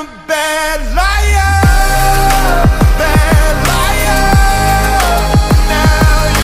a bad life.